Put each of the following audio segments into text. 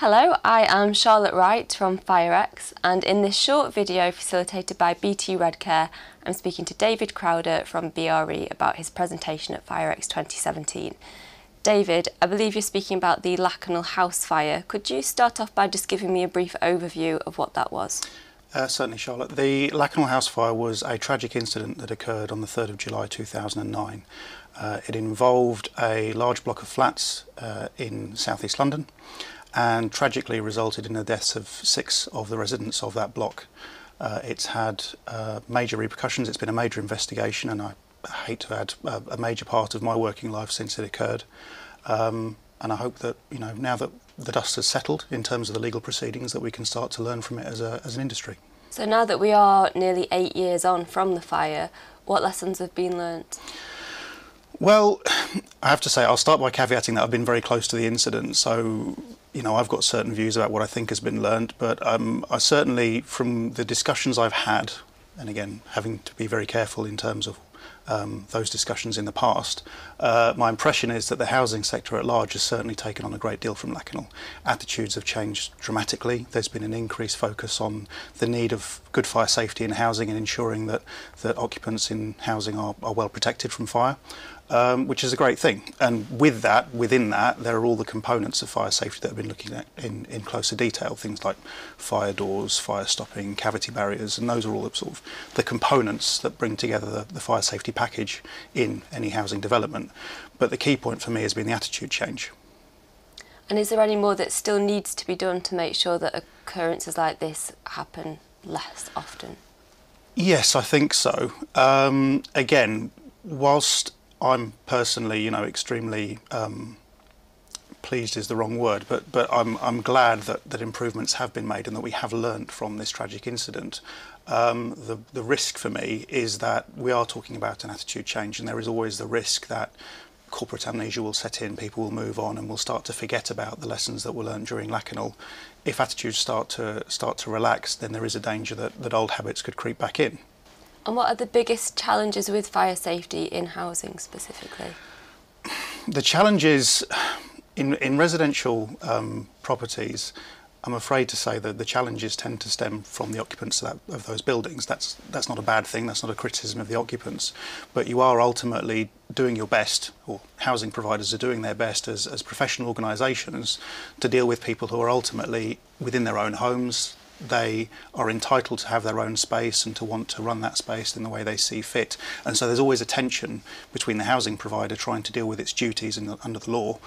Hello, I am Charlotte Wright from FireX and in this short video facilitated by BT Redcare I'm speaking to David Crowder from BRE about his presentation at FireX 2017. David, I believe you're speaking about the Lakanal house fire. Could you start off by just giving me a brief overview of what that was? Uh, certainly, Charlotte. The Lakanal house fire was a tragic incident that occurred on the 3rd of July 2009. Uh, it involved a large block of flats uh, in southeast London and tragically resulted in the deaths of six of the residents of that block. Uh, it's had uh, major repercussions. It's been a major investigation, and I hate to add a, a major part of my working life since it occurred. Um, and I hope that you know now that the dust has settled in terms of the legal proceedings, that we can start to learn from it as, a, as an industry. So now that we are nearly eight years on from the fire, what lessons have been learnt? Well, I have to say, I'll start by caveating that I've been very close to the incident, so you know I've got certain views about what I think has been learned. But um, I certainly, from the discussions I've had, and again having to be very careful in terms of um, those discussions in the past, uh, my impression is that the housing sector at large has certainly taken on a great deal from Lakanal. Attitudes have changed dramatically. There's been an increased focus on the need of good fire safety in housing and ensuring that, that occupants in housing are, are well protected from fire um, which is a great thing. And with that, within that, there are all the components of fire safety that I've been looking at in, in closer detail, things like fire doors, fire stopping, cavity barriers, and those are all the sort of the components that bring together the, the fire safety package in any housing development. But the key point for me has been the attitude change. And is there any more that still needs to be done to make sure that occurrences like this happen less often? Yes, I think so. Um, again, whilst I'm personally, you know, extremely um, pleased is the wrong word, but but I'm I'm glad that that improvements have been made and that we have learnt from this tragic incident. Um, the the risk for me is that we are talking about an attitude change, and there is always the risk that corporate amnesia will set in, people will move on, and we'll start to forget about the lessons that were learned during Lakanal. If attitudes start to start to relax, then there is a danger that that old habits could creep back in. And what are the biggest challenges with fire safety in housing specifically? The challenges in, in residential um, properties, I'm afraid to say that the challenges tend to stem from the occupants of, that, of, those buildings. That's, that's not a bad thing, that's not a criticism of the occupants. But you are ultimately doing your best, or housing providers are doing their best as, as professional organisations to deal with people who are ultimately within their own homes, they are entitled to have their own space and to want to run that space in the way they see fit. And so there's always a tension between the housing provider trying to deal with its duties the, under the law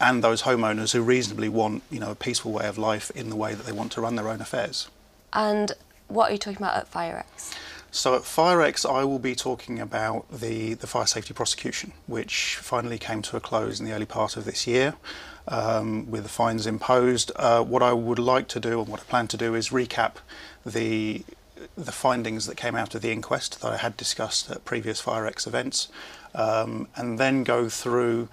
and those homeowners who reasonably want you know, a peaceful way of life in the way that they want to run their own affairs. And what are you talking about at FireX? So at FireX, I will be talking about the, the fire safety prosecution, which finally came to a close in the early part of this year um, with the fines imposed. Uh, what I would like to do, and what I plan to do, is recap the the findings that came out of the inquest that I had discussed at previous FireX events, um, and then go through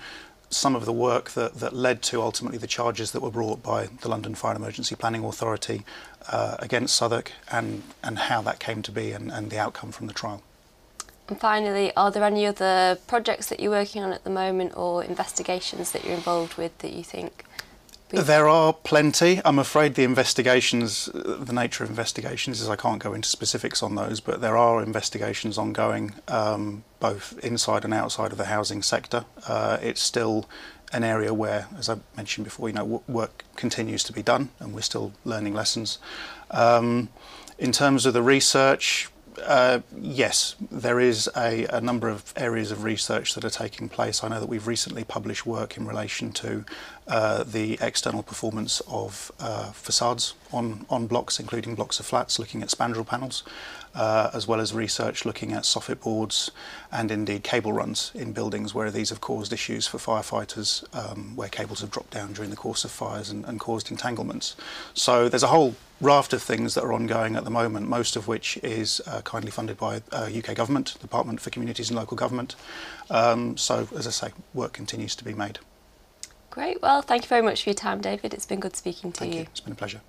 some of the work that, that led to ultimately the charges that were brought by the London Fire and Emergency Planning Authority uh, against Southwark and, and how that came to be and, and the outcome from the trial. And finally, are there any other projects that you're working on at the moment or investigations that you're involved with that you think there are plenty. I'm afraid the investigations, the nature of investigations is I can't go into specifics on those, but there are investigations ongoing um, both inside and outside of the housing sector. Uh, it's still an area where, as I mentioned before, you know, work continues to be done and we're still learning lessons. Um, in terms of the research, uh, yes, there is a, a, number of areas of research that are taking place. I know that we've recently published work in relation to uh, the external performance of uh, facades on, on blocks, including blocks of flats, looking at spandrel panels, uh, as well as research looking at soffit boards and indeed cable runs in buildings where these have caused issues for firefighters, um, where cables have dropped down during the course of fires and, and caused entanglements. So there's a whole raft of things that are ongoing at the moment, most of which is uh, kindly funded by uh, UK government, Department for Communities and Local Government. Um, so, as I say, work continues to be made. Great. Well, thank you very much for your time, David. It's been good speaking to thank you. you. It's been a pleasure.